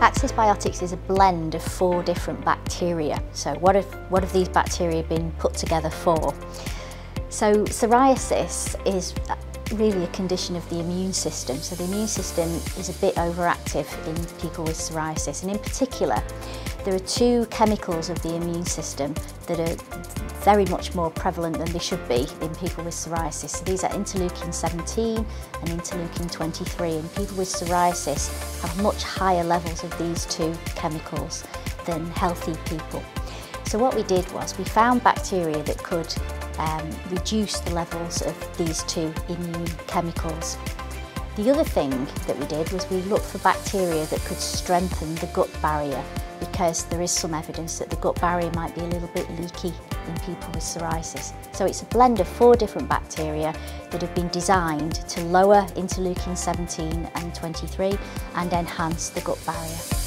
AxisBiotix is a blend of four different bacteria. So what have, what have these bacteria been put together for? So psoriasis is really a condition of the immune system. So the immune system is a bit overactive in people with psoriasis and in particular there are two chemicals of the immune system that are very much more prevalent than they should be in people with psoriasis. So these are interleukin 17 and interleukin 23 and people with psoriasis have much higher levels of these two chemicals than healthy people. So what we did was we found bacteria that could um, reduce the levels of these two immune chemicals. The other thing that we did was we looked for bacteria that could strengthen the gut barrier because there is some evidence that the gut barrier might be a little bit leaky in people with psoriasis. So it's a blend of four different bacteria that have been designed to lower interleukin 17 and 23 and enhance the gut barrier.